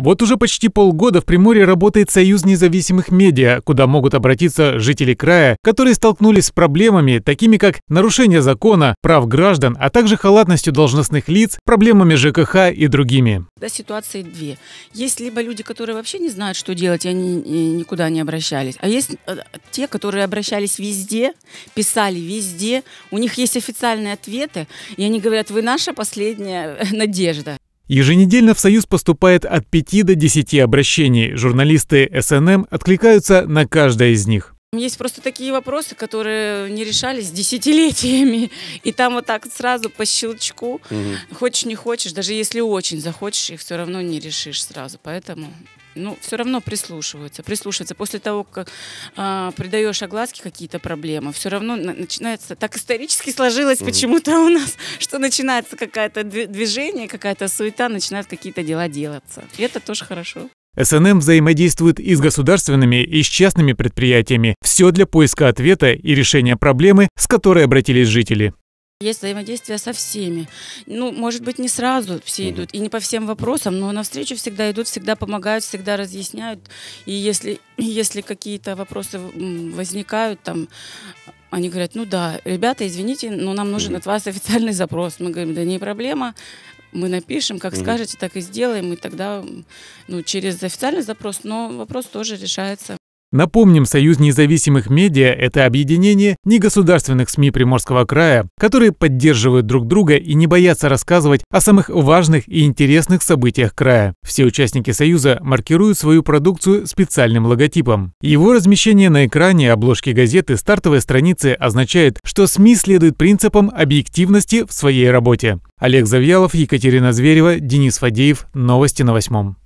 Вот уже почти полгода в Приморье работает Союз независимых медиа, куда могут обратиться жители края, которые столкнулись с проблемами, такими как нарушение закона, прав граждан, а также халатностью должностных лиц, проблемами ЖКХ и другими. Да, ситуации две. Есть либо люди, которые вообще не знают, что делать, и они никуда не обращались. А есть э, те, которые обращались везде, писали везде, у них есть официальные ответы, и они говорят, вы наша последняя надежда. Еженедельно в Союз поступает от 5 до 10 обращений. Журналисты СНМ откликаются на каждое из них. Есть просто такие вопросы, которые не решались десятилетиями. И там вот так сразу по щелчку, угу. хочешь не хочешь, даже если очень захочешь, их все равно не решишь сразу. Поэтому ну, все равно прислушиваются, прислушиваются. После того, как а, придаешь огласке какие-то проблемы, все равно начинается, так исторически сложилось mm-hmm. почему-то у нас, что начинается какое-то движение, какая-то суета, начинают какие-то дела делаться. И это тоже хорошо. СНМ взаимодействует и с государственными, и с частными предприятиями. Все для поиска ответа и решения проблемы, с которой обратились жители. Есть взаимодействие со всеми. Ну, может быть, не сразу все идут, и не по всем вопросам, но навстречу всегда идут, всегда помогают, всегда разъясняют. И если, если какие-то вопросы возникают, там, они говорят, ну да, ребята, извините, но нам нужен от вас официальный запрос. Мы говорим, да не проблема, мы напишем, как скажете, так и сделаем, и тогда ну, через официальный запрос, но вопрос тоже решается. Напомним, Союз независимых медиа – это объединение негосударственных СМИ Приморского края, которые поддерживают друг друга и не боятся рассказывать о самых важных и интересных событиях края. Все участники Союза маркируют свою продукцию специальным логотипом. Его размещение на экране обложки газеты стартовой страницы означает, что СМИ следуют принципам объективности в своей работе. Олег Завьялов, Екатерина Зверева, Денис Фадеев. Новости на восьмом.